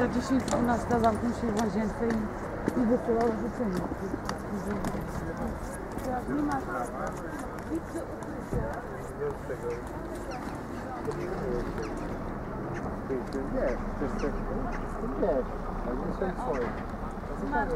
Za 10 12 zamknął się w łazience i, i wysyłał życzenia. Jak nie ma pizzy. Nie, to jest tak, nie, ale nie są twoje. To są Zmarł